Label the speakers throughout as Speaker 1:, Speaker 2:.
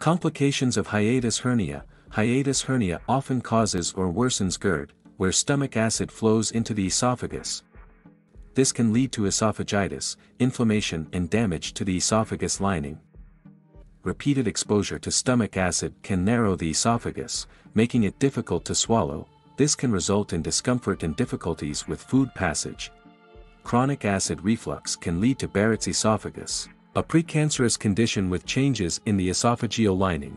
Speaker 1: Complications of hiatus hernia Hiatus hernia often causes or worsens GERD, where stomach acid flows into the esophagus. This can lead to esophagitis, inflammation and damage to the esophagus lining. Repeated exposure to stomach acid can narrow the esophagus, making it difficult to swallow, this can result in discomfort and difficulties with food passage. Chronic acid reflux can lead to Barrett's esophagus, a precancerous condition with changes in the esophageal lining.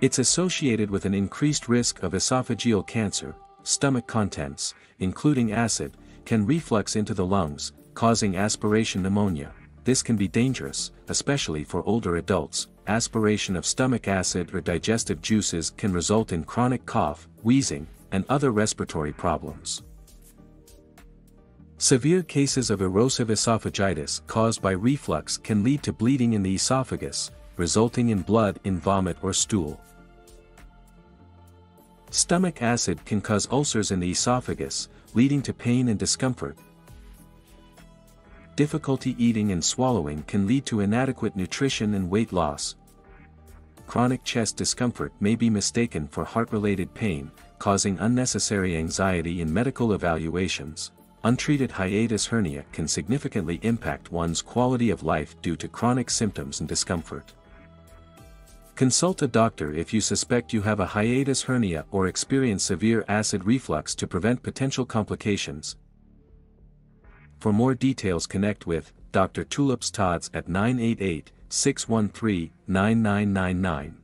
Speaker 1: It's associated with an increased risk of esophageal cancer, stomach contents, including acid, can reflux into the lungs, causing aspiration pneumonia. This can be dangerous, especially for older adults. Aspiration of stomach acid or digestive juices can result in chronic cough, wheezing, and other respiratory problems. Severe cases of erosive esophagitis caused by reflux can lead to bleeding in the esophagus, resulting in blood in vomit or stool. Stomach acid can cause ulcers in the esophagus, leading to pain and discomfort. Difficulty eating and swallowing can lead to inadequate nutrition and weight loss. Chronic chest discomfort may be mistaken for heart-related pain, causing unnecessary anxiety in medical evaluations. Untreated hiatus hernia can significantly impact one's quality of life due to chronic symptoms and discomfort. Consult a doctor if you suspect you have a hiatus hernia or experience severe acid reflux to prevent potential complications. For more details connect with Dr. Tulips Tots at 988 613 9999.